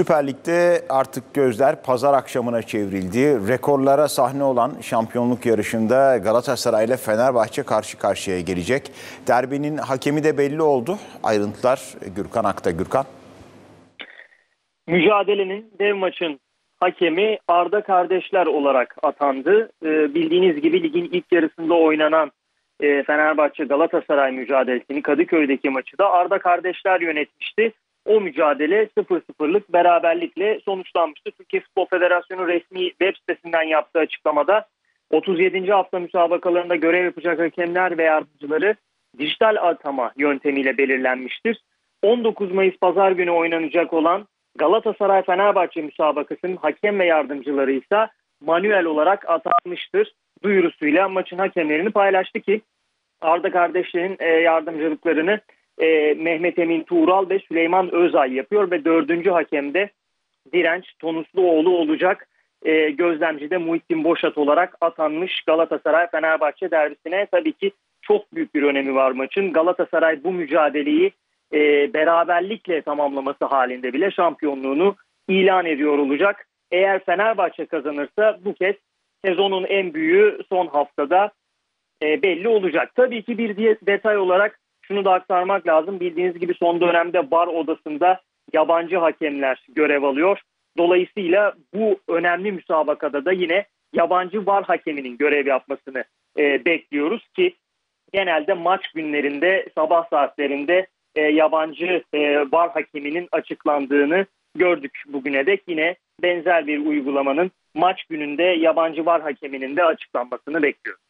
Süper Lig'de artık gözler pazar akşamına çevrildi. Rekorlara sahne olan şampiyonluk yarışında Galatasaray ile Fenerbahçe karşı karşıya gelecek. Derbinin hakemi de belli oldu. Ayrıntılar Gürkan Akta. Gürkan. Mücadelenin dev maçın hakemi Arda kardeşler olarak atandı. Ee, bildiğiniz gibi ligin ilk yarısında oynanan e, Fenerbahçe Galatasaray mücadelesini Kadıköy'deki maçı da Arda kardeşler yönetmişti o mücadele 0-0'lık beraberlikle sonuçlanmıştı. Türkiye Futbol Federasyonu resmi web sitesinden yaptığı açıklamada 37. hafta müsabakalarında görev yapacak hakemler ve yardımcıları dijital atama yöntemiyle belirlenmiştir. 19 Mayıs pazar günü oynanacak olan Galatasaray Fenerbahçe müsabakasının hakem ve yardımcıları ise manuel olarak atanmıştır. Duyurusuyla maçın hakemlerini paylaştı ki Arda kardeşlerin e, yardımcılıklarını e, Mehmet Emin Tuğral ve Süleyman Özay yapıyor ve dördüncü hakemde Direnç Tonusluoğlu olacak. E, gözlemci de Muhittin Boşat olarak atanmış Galatasaray Fenerbahçe derbisine tabii ki çok büyük bir önemi var maçın. Galatasaray bu mücadeleyi e, beraberlikle tamamlaması halinde bile şampiyonluğunu ilan ediyor olacak. Eğer Fenerbahçe kazanırsa bu kez sezonun en büyüğü son haftada e, belli olacak. Tabii ki bir detay olarak şunu da aktarmak lazım. Bildiğiniz gibi son dönemde bar odasında yabancı hakemler görev alıyor. Dolayısıyla bu önemli müsabakada da yine yabancı var hakeminin görev yapmasını e, bekliyoruz ki genelde maç günlerinde sabah saatlerinde e, yabancı e, var hakeminin açıklandığını gördük bugüne dek. Yine benzer bir uygulamanın maç gününde yabancı var hakeminin de açıklanmasını bekliyoruz.